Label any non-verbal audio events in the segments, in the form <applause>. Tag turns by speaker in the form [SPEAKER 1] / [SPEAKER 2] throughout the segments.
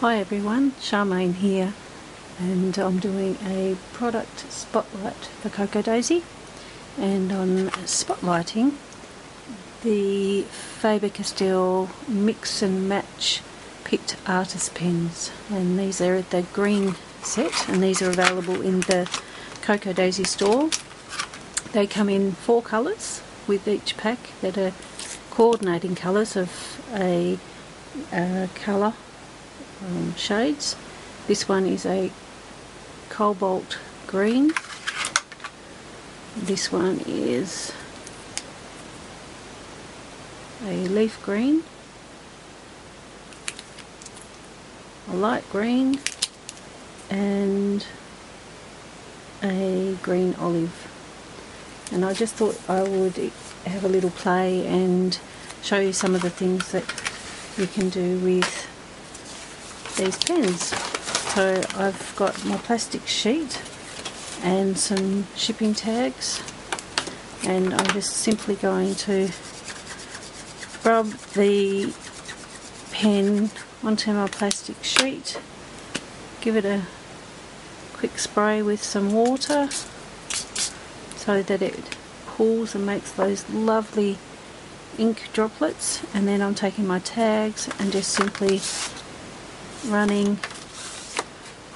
[SPEAKER 1] Hi everyone, Sharmaine here and I'm doing a product spotlight for Cocoa Daisy and on spotlighting the Faber-Castell mix and match Pitt artist pens. And these are the green set and these are available in the Cocoa Daisy store. They come in four colours with each pack that are coordinating colours of a, a colour um, shades. This one is a cobalt green. This one is a leaf green, a light green, and a green olive. And I just thought I would have a little play and show you some of the things that you can do with these pens. So I've got my plastic sheet and some shipping tags and I'm just simply going to rub the pen onto my plastic sheet, give it a quick spray with some water so that it pools and makes those lovely ink droplets and then I'm taking my tags and just simply running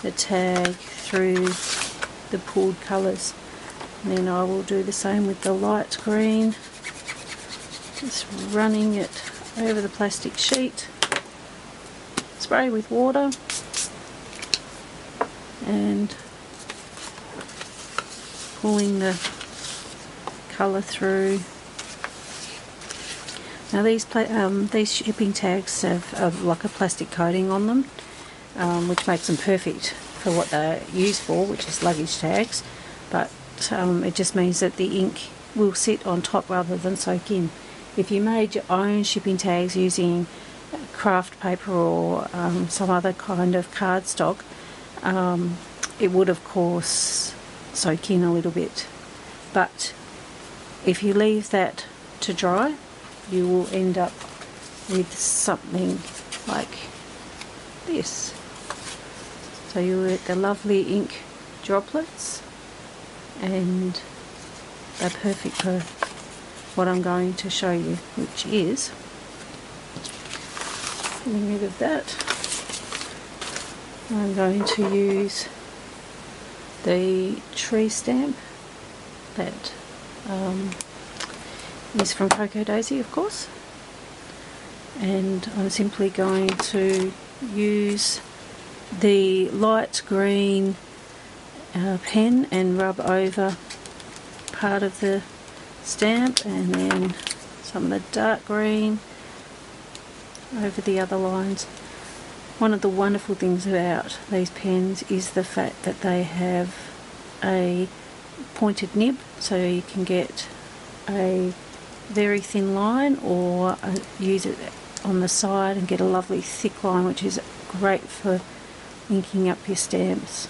[SPEAKER 1] the tag through the pooled colours. then I will do the same with the light green. Just running it over the plastic sheet. Spray with water. And pulling the colour through now these um, these shipping tags have like a plastic coating on them, um, which makes them perfect for what they're used for, which is luggage tags. But um, it just means that the ink will sit on top rather than soak in. If you made your own shipping tags using craft paper or um, some other kind of cardstock, um, it would of course soak in a little bit. But if you leave that to dry, you will end up with something like this. So you'll get the lovely ink droplets and they're perfect for what I'm going to show you, which is getting rid of that. I'm going to use the tree stamp that um, is from Cocoa Daisy of course and I'm simply going to use the light green uh, pen and rub over part of the stamp and then some of the dark green over the other lines. One of the wonderful things about these pens is the fact that they have a pointed nib so you can get a very thin line or uh, use it on the side and get a lovely thick line which is great for inking up your stamps.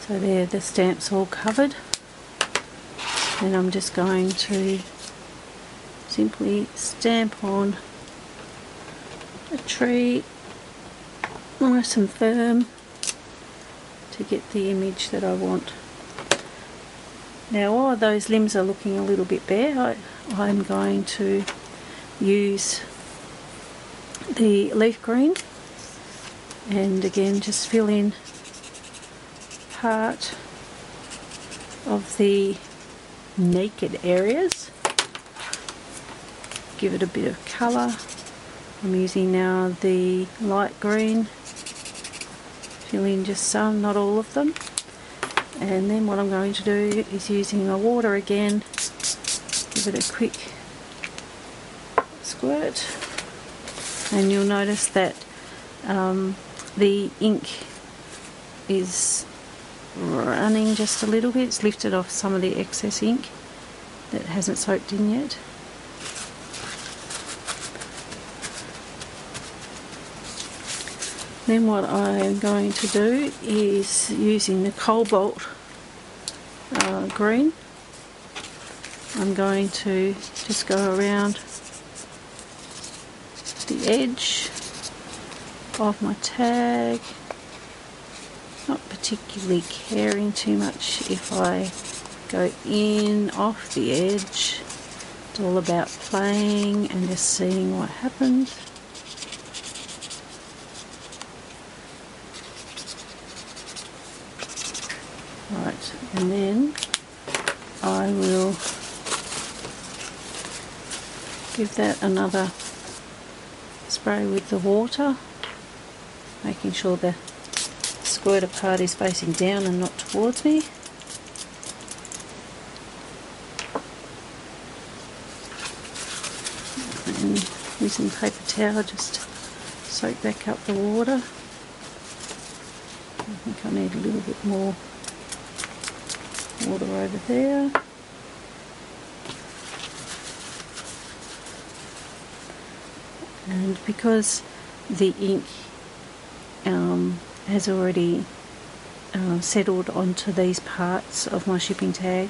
[SPEAKER 1] So there the stamps all covered and I'm just going to simply stamp on a tree nice and firm to get the image that I want. Now while those limbs are looking a little bit bare, I, I'm going to use the leaf green and again just fill in part of the naked areas. Give it a bit of colour. I'm using now the light green. Fill in just some, not all of them and then what I'm going to do is using my water again. Give it a quick squirt. And you'll notice that um, the ink is running just a little bit. It's lifted off some of the excess ink that hasn't soaked in yet Then what I'm going to do is using the cobalt uh, green, I'm going to just go around the edge of my tag. Not particularly caring too much if I go in off the edge. It's all about playing and just seeing what happens. And then I will give that another spray with the water, making sure the squirter part is facing down and not towards me. And using paper towel just soak back up the water. I think I need a little bit more water over there. and because the ink um, has already uh, settled onto these parts of my shipping tag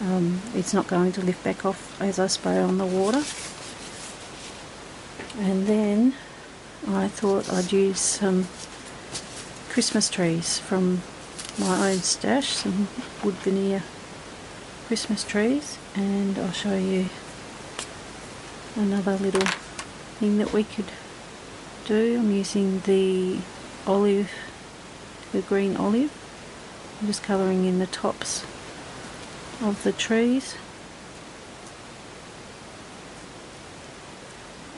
[SPEAKER 1] um, it's not going to lift back off as I spray on the water and then I thought I'd use some Christmas trees from my own stash, some wood veneer Christmas trees and I'll show you another little thing that we could do. I'm using the olive, the green olive. I'm just colouring in the tops of the trees.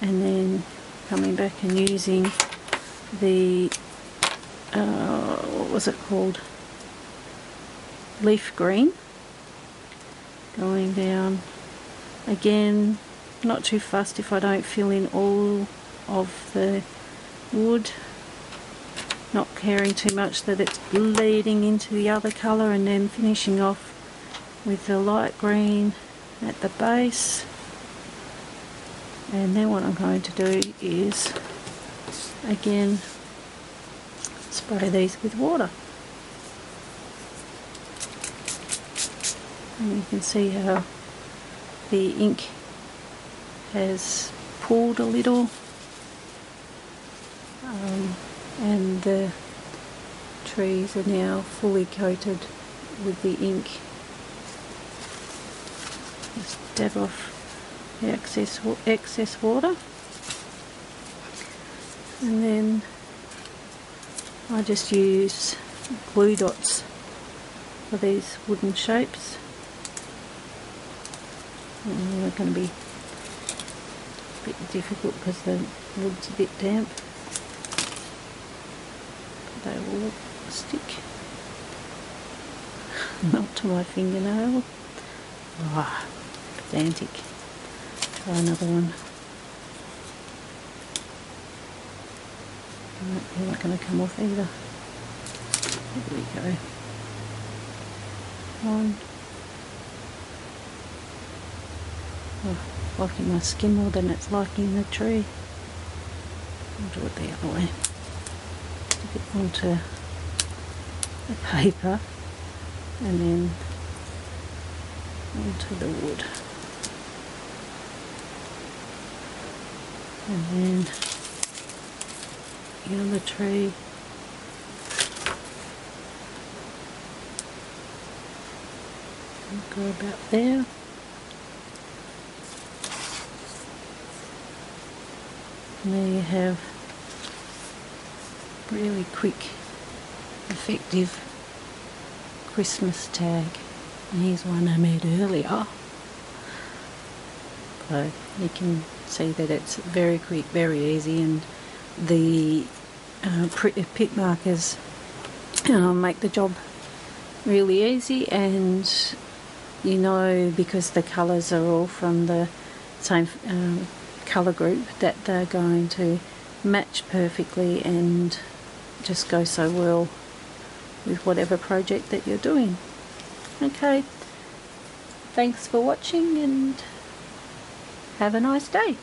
[SPEAKER 1] And then coming back and using the, uh, what was it called? Leaf green. Going down. Again not too fussed if I don't fill in all of the wood. Not caring too much that it's bleeding into the other colour and then finishing off with the light green at the base. And then what I'm going to do is again spray these with water and you can see how the ink has pulled a little. Um, and the trees are now fully coated with the ink. Just dab off the excess, excess water. And then I just use glue dots for these wooden shapes they're going to be a bit difficult because the wood's a bit damp. They will stick. <laughs> Not to my fingernail. Ah, pedantic. Try another one. they're not going to come off either. There we go. One. Oh liking my skin more than it's liking the tree. I'll do it the other way. Stick it onto the paper and then onto the wood. And then the other tree go about there. And you have really quick, effective Christmas tag. And here's one I made earlier. So you can see that it's very quick, very easy, and the uh, Pitt markers uh, make the job really easy and you know because the colours are all from the same um, colour group that they're going to match perfectly and just go so well with whatever project that you're doing. Okay, thanks for watching and have a nice day.